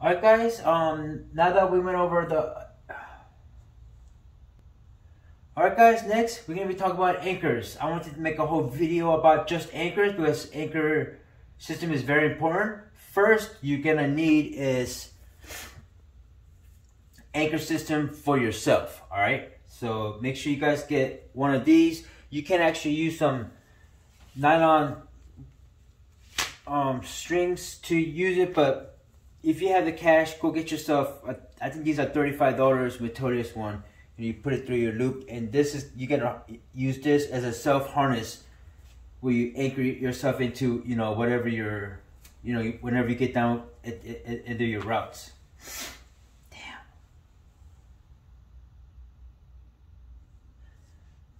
Alright guys, um, now that we went over the... Alright guys, next we're going to be talking about anchors. I wanted to make a whole video about just anchors because anchor system is very important. First, you're going to need is anchor system for yourself, alright? So make sure you guys get one of these. You can actually use some nylon um, strings to use it, but if you have the cash, go get yourself. A, I think these are thirty-five dollars Metolius one, and you put it through your loop. And this is you gotta use this as a self harness, where you anchor yourself into you know whatever your, you know whenever you get down into your routes. Damn.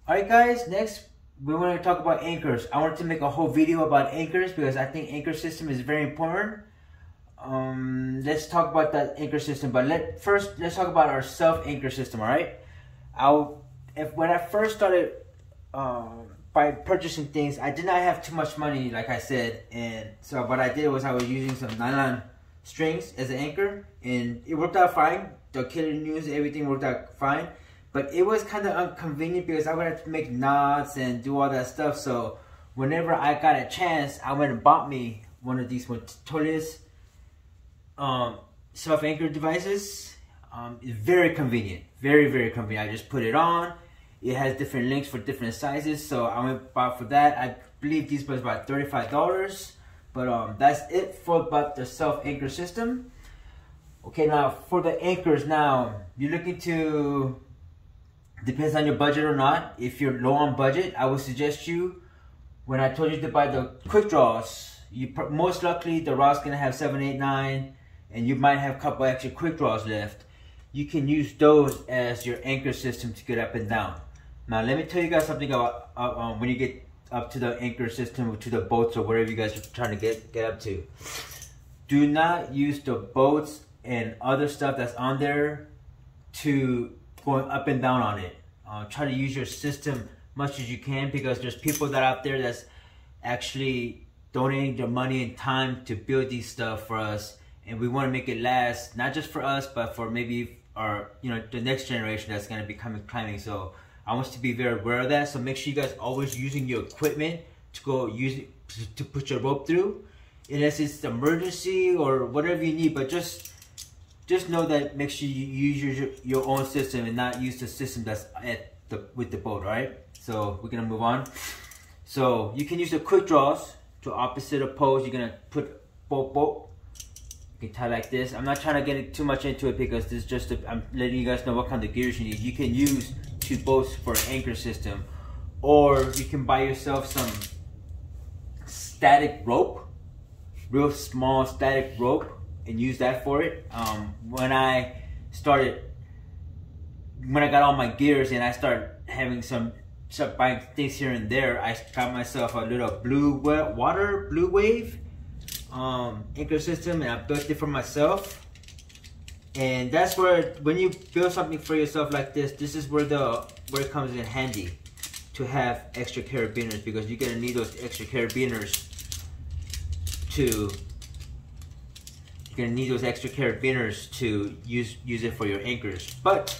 All right, guys. Next, we want to talk about anchors. I wanted to make a whole video about anchors because I think anchor system is very important um, let's talk about that anchor system. But let first let's talk about our self anchor system. All right. I'll if when I first started um, by purchasing things, I did not have too much money, like I said, and so what I did was I was using some nylon strings as an anchor, and it worked out fine. The killer news, everything worked out fine, but it was kind of inconvenient because I would have to make knots and do all that stuff. So whenever I got a chance, I went and bought me one of these Metolius um, self-anchored devices um, is very convenient. Very, very convenient. I just put it on. It has different links for different sizes. So I went bought for that. I believe these was about $35. But um, that's it for about the self-anchor system. Okay, now for the anchors now, you're looking to, depends on your budget or not. If you're low on budget, I would suggest you, when I told you to buy the quick draws, you most likely the rod's gonna have 789 and you might have a couple extra quick draws left, you can use those as your anchor system to get up and down. Now let me tell you guys something about uh, um, when you get up to the anchor system or to the bolts or wherever you guys are trying to get, get up to. Do not use the bolts and other stuff that's on there to going up and down on it. Uh, try to use your system as much as you can because there's people that out there that's actually donating their money and time to build these stuff for us and we want to make it last not just for us but for maybe our you know the next generation that's going to be coming climbing. So i want you to be very aware of that. So make sure you guys always using your equipment to go use it to put your rope through. Unless it's emergency or whatever you need but just just know that make sure you use your, your own system and not use the system that's at the with the bolt right so we're gonna move on. So you can use the quick draws to opposite of pose you're gonna put both you can tie like this. I'm not trying to get too much into it because this is just, i am letting you guys know what kind of gears you need. You can use two bolts for an anchor system or you can buy yourself some static rope, real small static rope and use that for it. Um, when I started, when I got all my gears and I started having some start buying things here and there, I got myself a little blue water, blue wave um, anchor system and I built it for myself. And that's where, when you build something for yourself like this, this is where the where it comes in handy to have extra carabiners because you're gonna need those extra carabiners to you're gonna need those extra carabiners to use use it for your anchors. But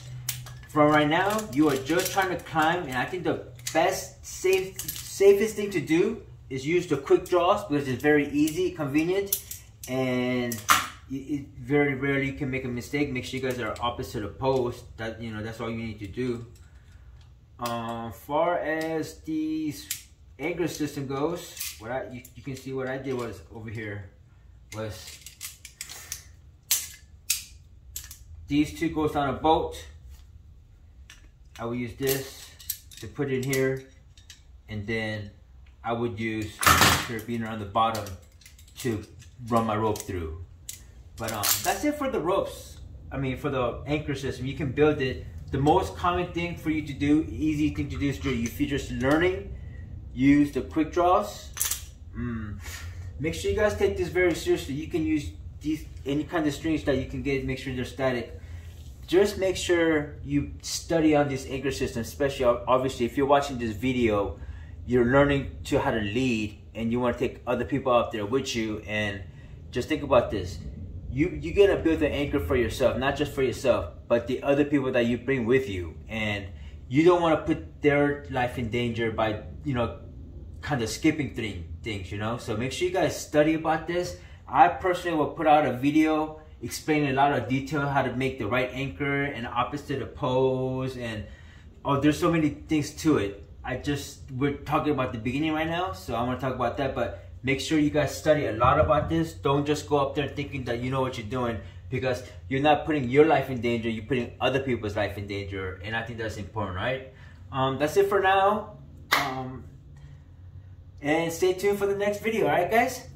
from right now, you are just trying to climb, and I think the best safe safest thing to do is used to quick draws because it's very easy, convenient, and it very rarely you can make a mistake. Make sure you guys are opposite of post. That you know that's all you need to do. Uh, far as the anchor system goes, what I you, you can see what I did was over here was these two goes on a bolt. I will use this to put in here and then I would use carabiner on the bottom to run my rope through. But um, that's it for the ropes. I mean, for the anchor system, you can build it. The most common thing for you to do, easy thing to do is you're just learning, use the quick draws. Mm. Make sure you guys take this very seriously. You can use these any kind of strings that you can get, make sure they're static. Just make sure you study on this anchor system, especially obviously if you're watching this video, you're learning to how to lead and you want to take other people out there with you and just think about this you you gotta build an anchor for yourself, not just for yourself, but the other people that you bring with you, and you don't want to put their life in danger by you know kind of skipping thing, things, you know. So make sure you guys study about this. I personally will put out a video explaining a lot of detail how to make the right anchor and opposite of pose and oh, there's so many things to it. I just we're talking about the beginning right now, so I'm gonna talk about that, but Make sure you guys study a lot about this. Don't just go up there thinking that you know what you're doing because you're not putting your life in danger, you're putting other people's life in danger. And I think that's important, right? Um, that's it for now. Um, and stay tuned for the next video, alright guys?